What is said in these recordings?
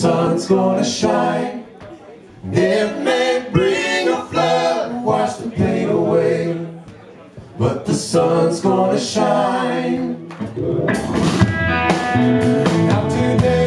sun's gonna shine. It may bring a flood, wash the pain away, but the sun's gonna shine. Now today.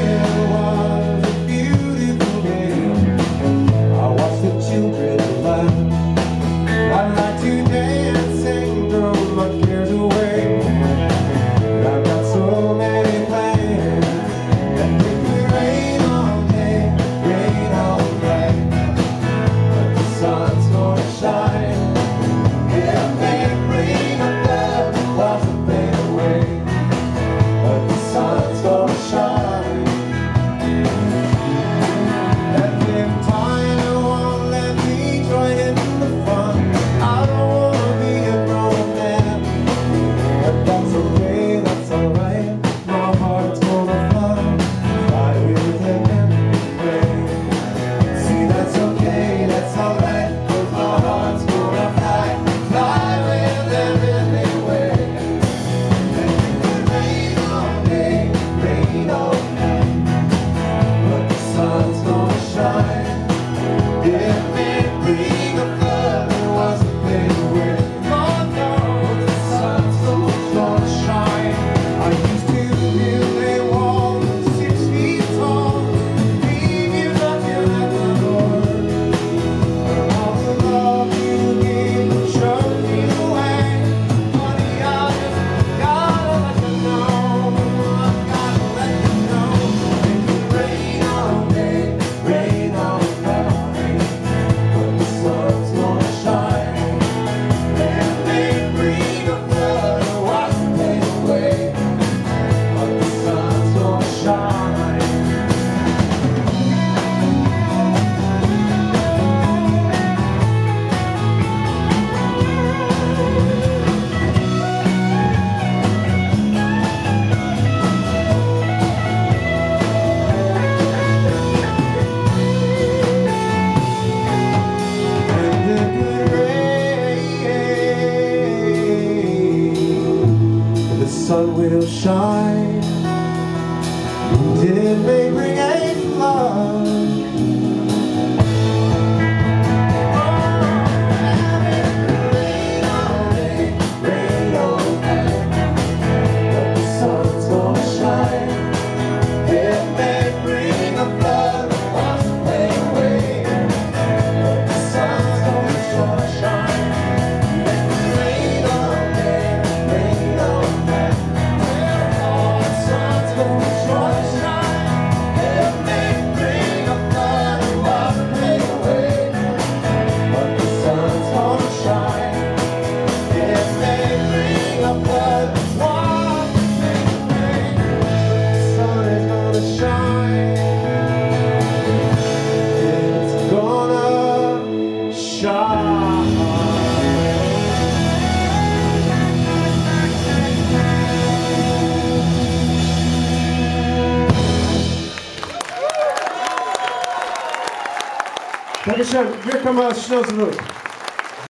sun will shine. It may bring a flood. Dankeschön. Wir können mal Schluss machen.